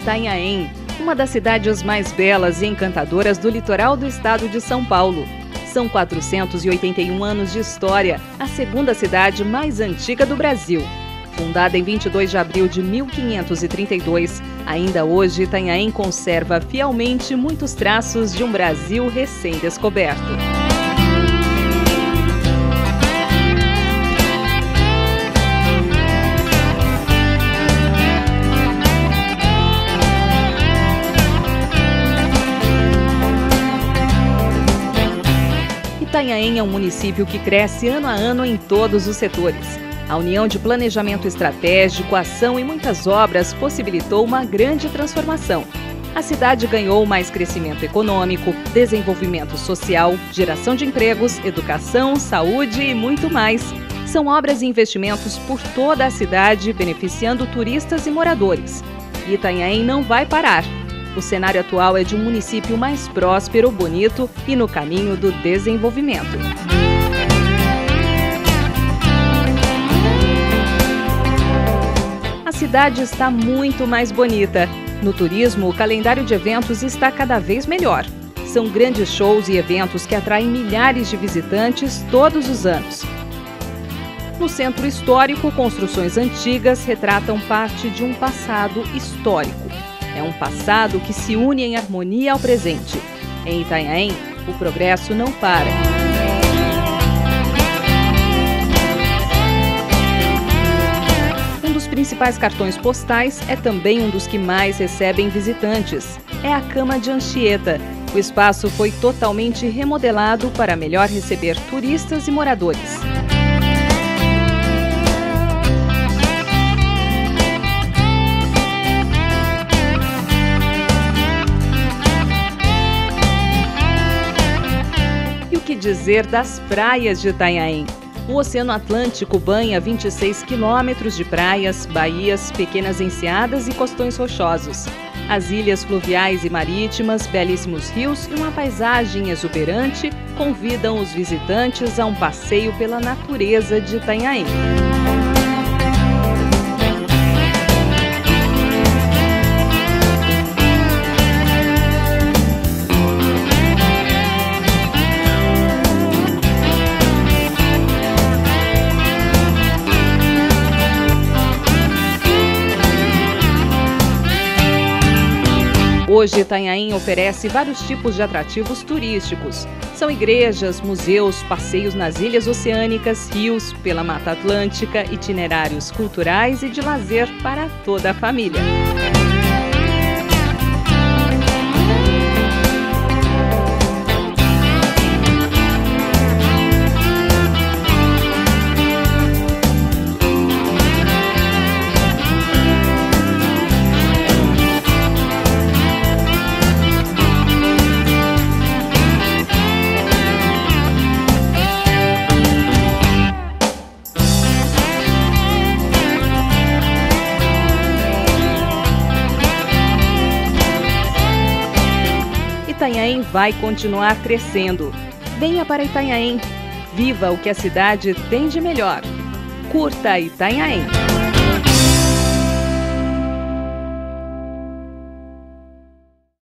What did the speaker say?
Itanhaém, uma das cidades mais belas e encantadoras do litoral do estado de São Paulo. São 481 anos de história, a segunda cidade mais antiga do Brasil. Fundada em 22 de abril de 1532, ainda hoje Itanhaém conserva fielmente muitos traços de um Brasil recém-descoberto. Itanhaém é um município que cresce ano a ano em todos os setores. A união de planejamento estratégico, ação e muitas obras possibilitou uma grande transformação. A cidade ganhou mais crescimento econômico, desenvolvimento social, geração de empregos, educação, saúde e muito mais. São obras e investimentos por toda a cidade, beneficiando turistas e moradores. Itanhaém não vai parar. O cenário atual é de um município mais próspero, bonito e no caminho do desenvolvimento. A cidade está muito mais bonita. No turismo, o calendário de eventos está cada vez melhor. São grandes shows e eventos que atraem milhares de visitantes todos os anos. No centro histórico, construções antigas retratam parte de um passado histórico. É um passado que se une em harmonia ao presente. Em Itanhaém, o progresso não para. Um dos principais cartões postais é também um dos que mais recebem visitantes. É a Cama de Anchieta. O espaço foi totalmente remodelado para melhor receber turistas e moradores. Dizer das praias de Itanhaém. O Oceano Atlântico banha 26 quilômetros de praias, baías, pequenas enseadas e costões rochosos. As ilhas fluviais e marítimas, belíssimos rios e uma paisagem exuberante convidam os visitantes a um passeio pela natureza de Itanhaém. Hoje, Itanhaém oferece vários tipos de atrativos turísticos. São igrejas, museus, passeios nas ilhas oceânicas, rios, pela Mata Atlântica, itinerários culturais e de lazer para toda a família. Itanhaém vai continuar crescendo. Venha para Itanhaém. Viva o que a cidade tem de melhor. Curta Itanhaém.